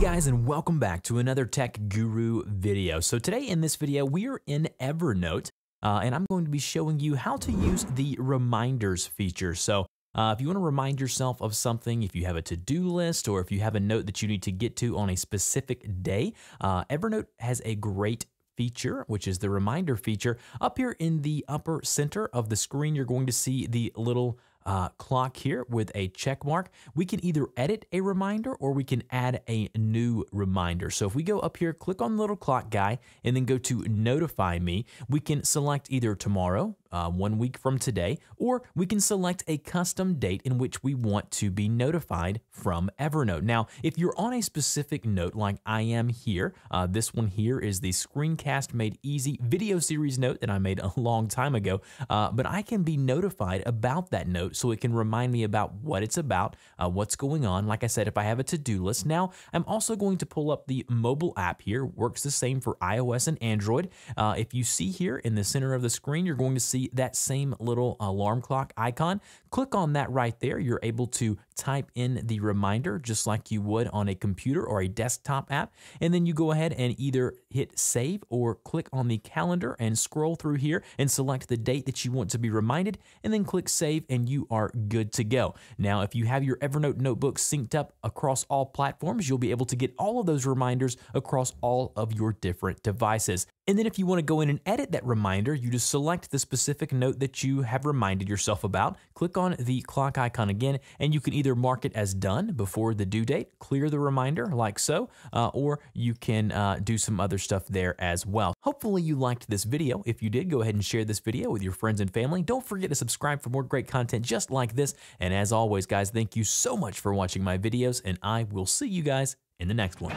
guys and welcome back to another Tech Guru video. So today in this video we are in Evernote uh, and I'm going to be showing you how to use the reminders feature. So uh, if you want to remind yourself of something, if you have a to-do list or if you have a note that you need to get to on a specific day, uh, Evernote has a great feature, which is the reminder feature. Up here in the upper center of the screen, you're going to see the little uh, clock here with a check mark. We can either edit a reminder or we can add a new reminder. So if we go up here, click on the little clock guy, and then go to notify me, we can select either tomorrow, uh, one week from today, or we can select a custom date in which we want to be notified from Evernote. Now, if you're on a specific note like I am here, uh, this one here is the Screencast Made Easy video series note that I made a long time ago, uh, but I can be notified about that note so it can remind me about what it's about, uh, what's going on. Like I said, if I have a to-do list. Now, I'm also going to pull up the mobile app here, works the same for iOS and Android. Uh, if you see here in the center of the screen, you're going to see that same little alarm clock icon. Click on that right there. You're able to type in the reminder just like you would on a computer or a desktop app. And then you go ahead and either hit save or click on the calendar and scroll through here and select the date that you want to be reminded and then click save and you are good to go. Now, if you have your Evernote notebook synced up across all platforms, you'll be able to get all of those reminders across all of your different devices. And then if you want to go in and edit that reminder, you just select the specific note that you have reminded yourself about, click on the clock icon again, and you can either mark it as done before the due date, clear the reminder like so, uh, or you can uh, do some other stuff there as well. Hopefully you liked this video. If you did, go ahead and share this video with your friends and family. Don't forget to subscribe for more great content just like this. And as always, guys, thank you so much for watching my videos, and I will see you guys in the next one.